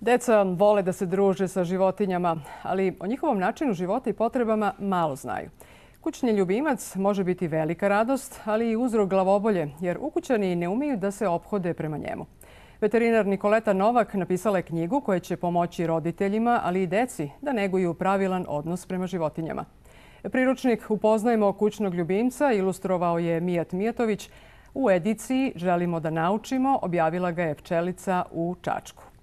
Deca vole da se druže sa životinjama, ali o njihovom načinu života i potrebama malo znaju. Kućni ljubimac može biti velika radost, ali i uzrok glavobolje, jer ukućani ne umeju da se ophode prema njemu. Veterinar Nikoleta Novak napisala je knjigu koja će pomoći roditeljima, ali i deci da neguju pravilan odnos prema životinjama. Priručnik Upoznajemo kućnog ljubimca ilustrovao je Mijat Mijatović. U ediciji Želimo da naučimo objavila ga je pčelica u Čačku.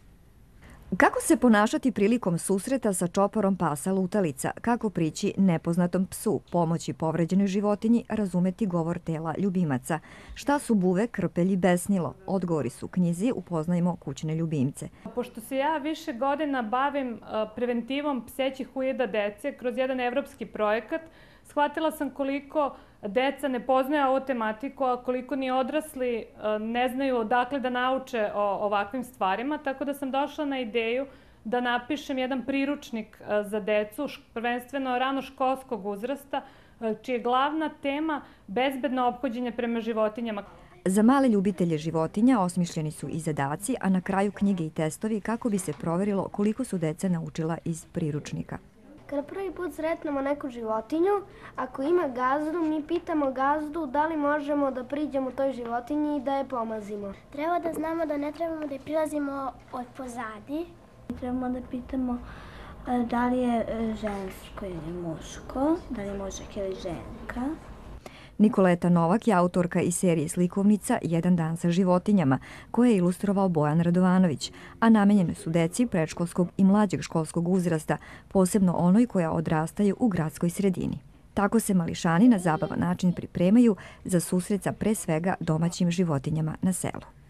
Kako se ponašati prilikom susreta sa čoporom pasa lutalica? Kako prići nepoznatom psu, pomoći povređenoj životinji, razumeti govor tela ljubimaca? Šta su buve, krpelji, besnilo? Odgovori su u knjizi Upoznajmo kućne ljubimce. Pošto se ja više godina bavim preventivom psećih ujeda dece kroz jedan evropski projekat, shvatila sam koliko deca ne poznaju ovu tematiku, a koliko ni odrasli e, ne znaju odakle da nauče o ovakvim stvarima, tako da sam došla na ideju da napišem jedan priručnik e, za decu, prvenstveno rano školskog uzrasta, e, čija je glavna tema bezbedno obhođenje prema životinjama. Za male ljubitelje životinja osmišljeni su i zadaci, a na kraju knjige i testovi kako bi se proverilo koliko su deca naučila iz priručnika. Kada prvi put sretnemo neku životinju, ako ima gazdu, mi pitamo gazdu da li možemo da priđemo toj životinji i da je pomazimo. Treba da znamo da ne trebamo da je prilazimo od pozadi. Trebamo da pitamo e, da li je e, žensko ili muško, da li je mužak ili ženka. Nikoleta Novak je autorka i serije slikovnica Jedan dan sa životinjama, koje je ilustrovao Bojan Radovanović, a namenjene su deci predškolskog i mlađeg školskog uzrasta, posebno onoj koja odrastaju u gradskoj sredini. Tako se mališani na zabavan način pripremaju za susret sa pre svega domaćim životinjama na selu.